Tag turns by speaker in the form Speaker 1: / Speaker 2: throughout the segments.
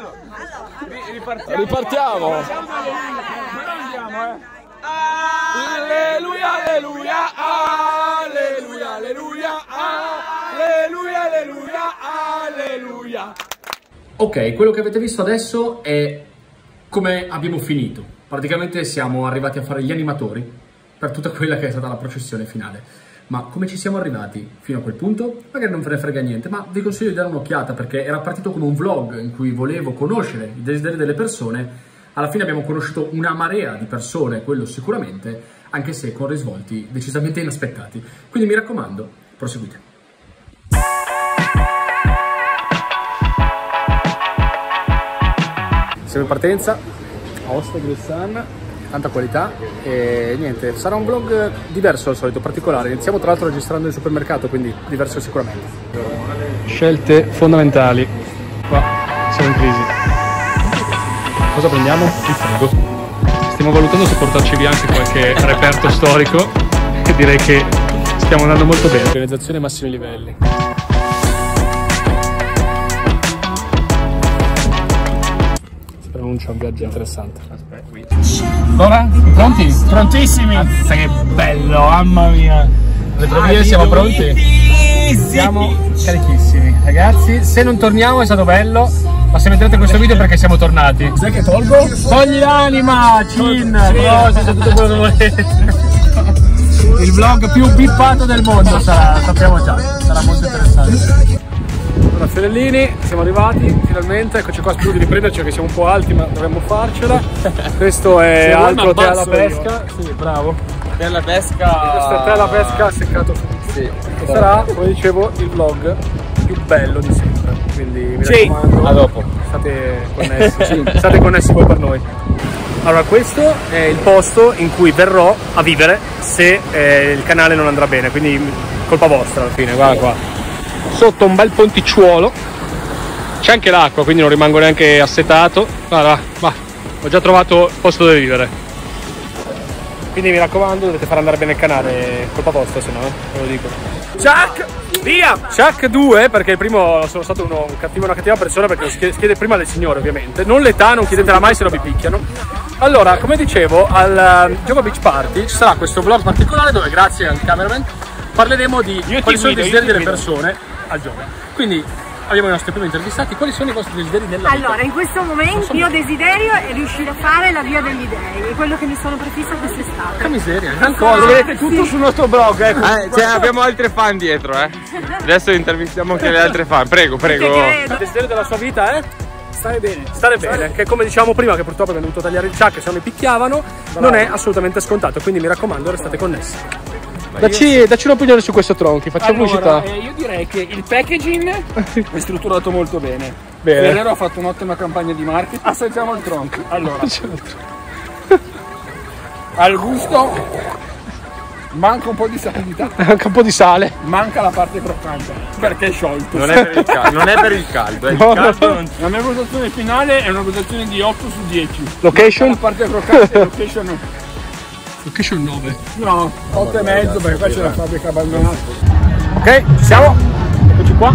Speaker 1: Allora, ripartiamo.
Speaker 2: Ripartiamo.
Speaker 1: Eh. Alleluia, alleluia, alleluia, alleluia, alleluia, alleluia, alleluia.
Speaker 2: Ok, quello che avete visto adesso è come abbiamo finito. Praticamente siamo arrivati a fare gli animatori per tutta quella che è stata la processione finale. Ma come ci siamo arrivati fino a quel punto? Magari non ve ne frega niente, ma vi consiglio di dare un'occhiata perché era partito come un vlog in cui volevo conoscere i desideri delle persone. Alla fine abbiamo conosciuto una marea di persone, quello sicuramente, anche se con risvolti decisamente inaspettati. Quindi mi raccomando, proseguite. Siamo in partenza, Aosta Grissan, tanta qualità e niente, sarà un vlog diverso dal solito, particolare. Iniziamo tra l'altro registrando il supermercato, quindi diverso sicuramente. Scelte fondamentali. Qua siamo in crisi. Cosa prendiamo? Il frigo. Stiamo valutando se portarci via anche qualche reperto storico e direi che stiamo andando molto bene. Organizzazione ai massimi livelli. Pronuncia un viaggio interessante. Allora, pronti?
Speaker 1: Prontissimi.
Speaker 2: Mazza che bello, mamma mia. Le provie siamo pronti? Siamo carichissimi. Ragazzi, se non torniamo è stato bello, ma se vedrete questo video è perché siamo tornati.
Speaker 1: Cos'è che tolgo?
Speaker 2: Togli l'anima, Cin, cose, tutto quello che volete. Il vlog più bippato del mondo sarà, sappiamo già, sarà molto interessante. Allora, Fiorellini, siamo arrivati finalmente, eccoci qua, spero di riprenderci perché siamo un po' alti ma dovremmo farcela. Questo è altro tè alla
Speaker 1: abbasso io.
Speaker 2: pesca, sì, bravo.
Speaker 3: Per la pesca.
Speaker 2: Questo è tè alla pesca seccato su.
Speaker 3: Sì.
Speaker 2: E sarà, come dicevo, il vlog più bello di sempre. Quindi mi
Speaker 1: Sì.
Speaker 2: raccomando,
Speaker 3: A dopo.
Speaker 2: state connessi, state connessi voi per noi. Allora, questo è il posto in cui verrò a vivere se eh, il canale non andrà bene, quindi colpa vostra alla fine, guarda qua. Sotto un bel ponticciuolo, c'è anche l'acqua, quindi non rimango neanche assetato. Guarda, va, ho già trovato il posto dove vivere. Quindi mi raccomando, dovete far andare bene il canale, colpa vostra se no, eh, ve lo dico.
Speaker 1: Chuck, via.
Speaker 2: Chuck 2 perché il primo sono stato uno, un cattivo, una cattiva persona perché si chiede, si chiede prima alle signore ovviamente non l'età non chiedetela mai se no vi picchiano allora come dicevo al Gioco Beach Party ci sarà questo vlog particolare dove grazie al cameraman parleremo di
Speaker 1: Io
Speaker 2: quali sono i desideri delle persone al gioco quindi abbiamo i nostri primi intervistati quali sono i vostri desideri nella vita
Speaker 4: Allora, in questo momento il mio desiderio è riuscire a fare la via degli dei, è quello che mi sono prefissa quest'estate.
Speaker 2: che miseria gran
Speaker 4: Lo
Speaker 2: cosa
Speaker 1: Vedete tutto sul nostro blog, ecco.
Speaker 3: Eh, cioè, abbiamo altre fan dietro, eh. Adesso intervistiamo anche le altre fan. Prego, prego.
Speaker 2: il desiderio della sua vita è
Speaker 1: Stare bene.
Speaker 2: stare bene, che come dicevamo prima che purtroppo abbiamo dovuto tagliare il e se no mi picchiavano, non è assolutamente scontato, quindi mi raccomando restate connessi. Dacci, dacci un'opinione su questo tronchi, facciamo
Speaker 1: Allora,
Speaker 2: pubblicità.
Speaker 1: eh, io direi che il packaging è strutturato molto bene.
Speaker 2: Bene.
Speaker 1: Ferrero ha fatto un'ottima campagna di marketing. Assaggiamo il tronchi. Allora, al gusto manca un po' di salinità,
Speaker 2: Anche un po' di sale.
Speaker 1: manca la parte croccante perché è sciolto.
Speaker 3: Non è per il caldo, non è per il caldo, è il
Speaker 2: No,
Speaker 3: caldo
Speaker 2: no.
Speaker 3: non
Speaker 1: La mia valutazione finale è una valutazione di 8 su 10.
Speaker 2: Location?
Speaker 1: La parte croccante e location
Speaker 2: Location 9.
Speaker 1: no, 8 e mezzo perché qua c'è la fabbrica abbandonata.
Speaker 2: Ok, ci siamo. Eccoci qua.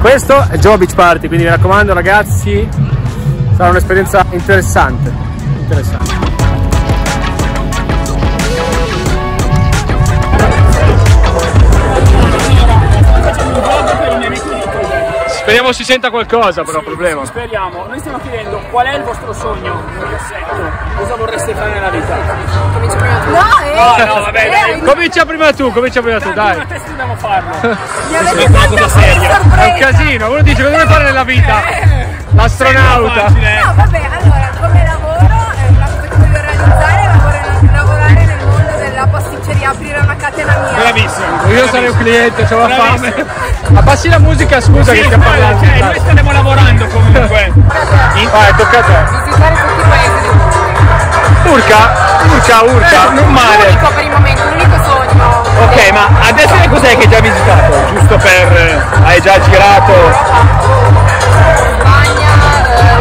Speaker 2: Questo è Jova Beach Party, quindi mi raccomando ragazzi, sarà un'esperienza interessante. Interessante. Speriamo si senta qualcosa però, problema.
Speaker 1: Speriamo, noi stiamo chiedendo qual è il vostro sogno nel cassetto, cosa vorreste fare nella vita?
Speaker 4: No, eh!
Speaker 1: No, no, vabbè, dai.
Speaker 2: Comincia prima tu, comincia prima tu, dai.
Speaker 1: Tanto a testa dobbiamo farlo.
Speaker 4: Mi avete fatto
Speaker 1: seria.
Speaker 2: È un casino, uno dice cosa deve fare nella vita? L'astronauta.
Speaker 1: Eh.
Speaker 4: No, vabbè, allora, come lavoro, mia.
Speaker 1: Bravissimo.
Speaker 2: Io sarei un cliente, c'ho la fame. Abbassi la musica, scusa che
Speaker 1: Sì,
Speaker 2: stiamo
Speaker 1: guarda,
Speaker 2: parlando.
Speaker 1: cioè, noi stiamo lavorando comunque.
Speaker 2: Vai, tocca a te.
Speaker 4: Visitare tutti i paesi del mondo.
Speaker 2: Urca, urca, urca, non male.
Speaker 4: L'unico per il momento, l'unico sogno.
Speaker 1: Ok, ma adesso che cos'è che hai già visitato? Giusto per... eh, hai già girato...
Speaker 4: Spagna, eh,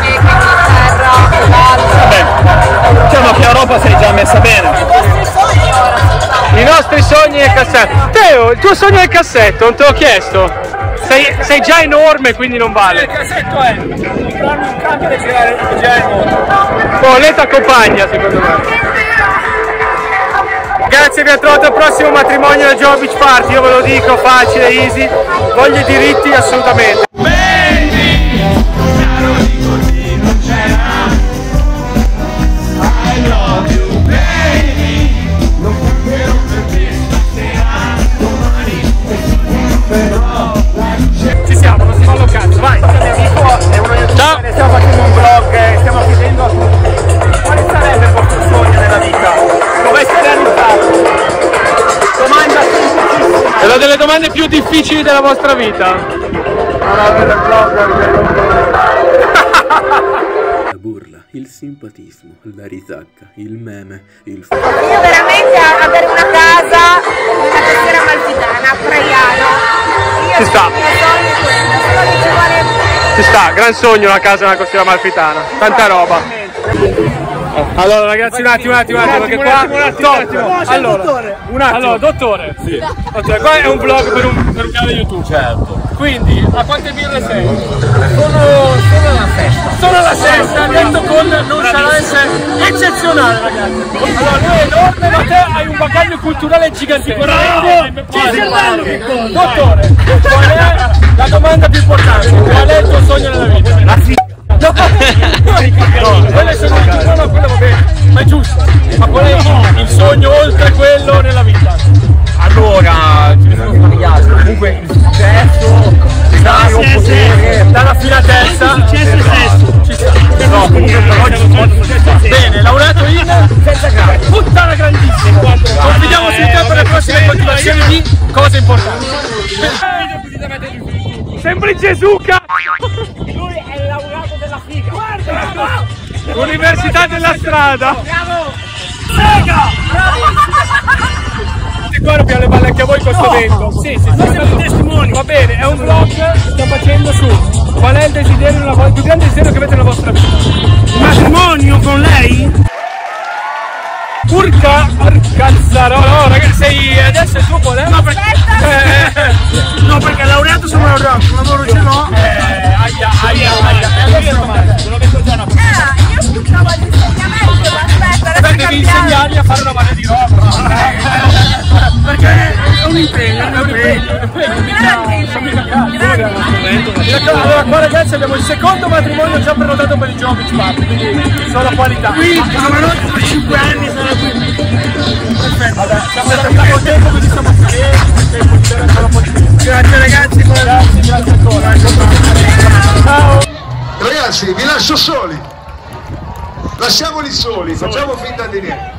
Speaker 4: Ceca, Inghilterra, Italia.
Speaker 1: Diciamo che Europa sei già messa bene.
Speaker 2: Nel cassetto. Teo, il tuo sogno nel cassetto, non te l'ho chiesto? sei, sei già enorme, quindi non
Speaker 3: Il
Speaker 2: vale.
Speaker 3: casetto è comprarmi un camper e girare e il mondo.
Speaker 2: Oh, lei ti accompagna, secondo me. Vi ho trovato al prossimo matrimonio del Joe Beach Party, io ve lo dico, facile, easy. Voglio i diritti assolutamente. Una delle domande più difficili della vostra vita.
Speaker 5: La burla, il simpatismo, la risacca, il meme, il
Speaker 6: Io veramente avere una casa nella costiera malfitana, a Traiano. Io
Speaker 2: Ci sta.
Speaker 6: ci
Speaker 2: sta, gran sogno una casa nella costiera malfitana, tanta roba. Allora ragazzi un attimo, un attimo, un attimo, perché qua top. Allora, un attimo. Allora, dottore. Sì. Dottore, qua è un vlog per un, per un canale YouTube. Certo. Quindi, a quante birre sei? Sono, sono la sesta. Sono la sesta, detto con nonchalance eccezionale ragazzi. Allora, lui è enorme, ma te hai un bagaglio culturale gigantesco. Bravo! Dottore, qual è la domanda più importante? Qual è il tuo sogno nella vita? La No, quelle sono no, no, quello va bene, ma è giusto. Ma qual è il sogno oltre quello nella vita?
Speaker 3: Allora, ce sono stati altri. Comunque il successo, dare un potere.
Speaker 2: Dalla filatezza. Successo e sesso. Ci sta.
Speaker 3: No, comunque per oggi.
Speaker 2: Bene, laureato in
Speaker 3: Senza gradi.
Speaker 2: puttana grandissima. Confidiamo su te per le prossime coltivazioni di cose importanti. Sembri Gesù, cazzo! Università della strada. Tutti qua rompiamo le balle anche a voi con questo vento. Sì, sì, sì. siamo testimoni. Va bene, è un vlog che sto facendo su qual è il desiderio vo- il più grande desiderio che avete nella vostra vita. Matrimonio con lei? Urca, Arcazzarola, no ragazzi, sei adesso il tuo è? No, perché, eh,
Speaker 3: No, perché laureato sono laureato, un lavoro ce l'ho.
Speaker 2: eh, aia, aia, aia, eh, adesso non.
Speaker 3: Te l'ho detto già una
Speaker 6: Ah, io stavo all'insegnamento, ma aspetta, adesso
Speaker 2: devi insegnargli a fare una mano di roba.
Speaker 3: Perché è un impegno, è un impegno.
Speaker 2: Allora qua ragazzi abbiamo il secondo matrimonio già prenotato per il Beach Party, quindi solo qualità.
Speaker 3: Qui, per 5 anni sarà qui.
Speaker 2: Perfetto, vabbè, siamo stati siamo.
Speaker 3: Grazie ragazzi.
Speaker 2: Grazie, grazie ancora. Ciao.
Speaker 7: Ragazzi, vi lascio soli. Lasciamoli soli, facciamo finta di niente.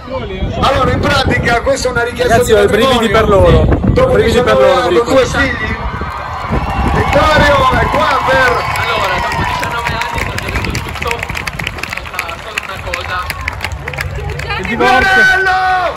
Speaker 7: Allora, in pratica, questa è una richiesta
Speaker 2: Ragazzi,
Speaker 7: di
Speaker 2: ho i brividi per loro.
Speaker 7: Dopo
Speaker 2: Brividi per loro,
Speaker 7: due figli. Vittorio è qua per...
Speaker 8: Allora, dopo 19 anni sto tenendo tutto solo una cosa.
Speaker 2: Il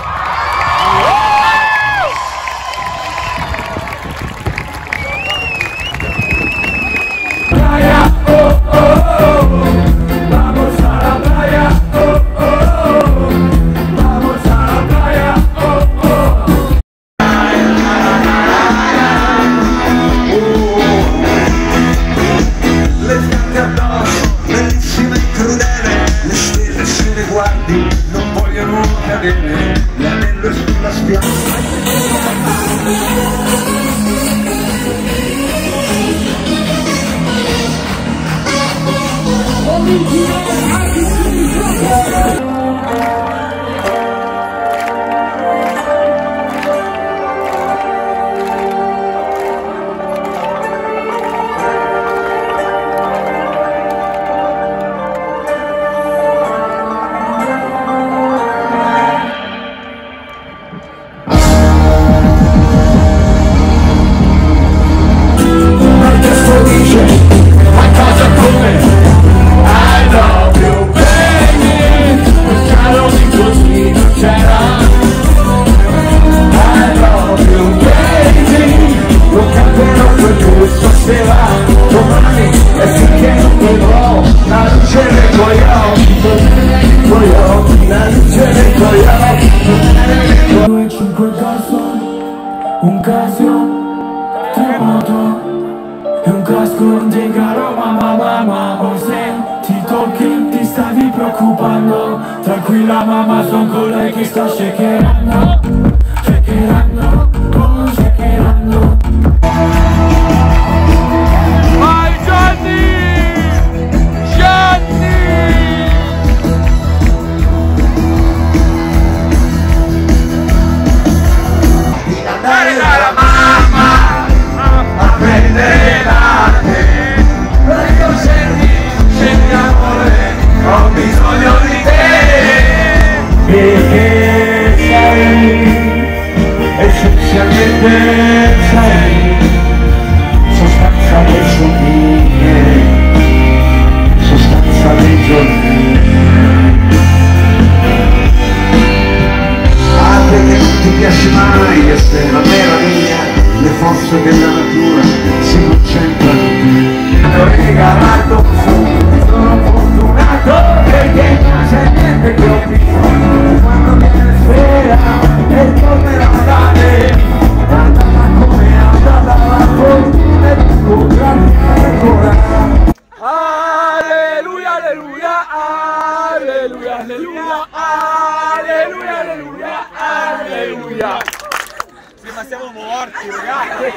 Speaker 9: Due cinque Carson, un Casio, tre moto,
Speaker 2: nascondi caro mamma mamma O se ti tocchi ti stavi preoccupando. Tranquilla mamma son colei che sta Shakerando,
Speaker 7: essenzialmente sei sostanza dei sogni sostanza dei giorni. A te che non ti piace mai essere la meraviglia le forze della natura si concentrano
Speaker 10: alleluia.
Speaker 3: Sì, ma siamo morti, ragazzi.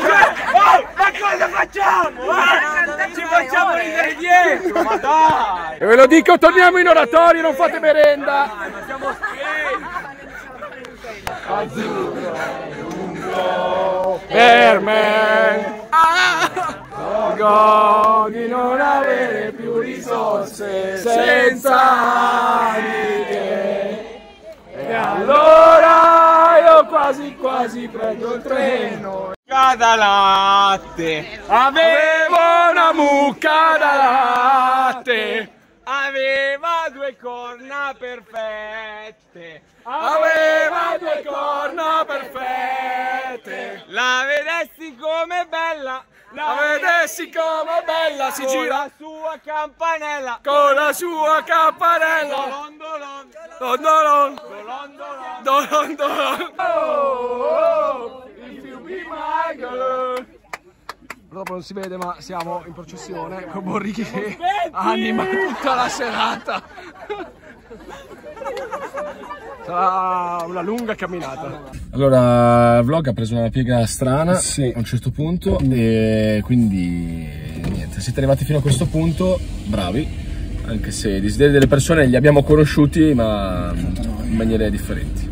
Speaker 3: Oh, ma cosa facciamo? eh? Ci facciamo ridere dietro, ma dai!
Speaker 10: E ve lo dico, torniamo in oratorio, non fate merenda.
Speaker 3: Ma siamo schifi!
Speaker 10: Per me. Dico di non avere più risorse senza di te. E allora quasi quasi prendo il treno.
Speaker 3: Cada latte!
Speaker 10: Avevo una mucca da latte.
Speaker 3: Aveva due corna perfette!
Speaker 10: Aveva due corna perfette.
Speaker 3: La vedessi come bella!
Speaker 10: La vedessi come bella si
Speaker 3: con
Speaker 10: gira
Speaker 3: la sua campanella!
Speaker 10: con la sua campanella.
Speaker 3: Dolon, dolon,
Speaker 10: Don
Speaker 3: dolon.
Speaker 10: dolon dolon. Oh, oh, if you be my girl. Purtroppo non si vede ma siamo in processione con Borrichi che anima tutta la serata. Sarà una lunga camminata. Allora, il vlog ha preso una piega strana a un certo punto e quindi niente, siete arrivati fino a questo punto, bravi, anche se i desideri delle persone li abbiamo conosciuti ma in maniere differenti.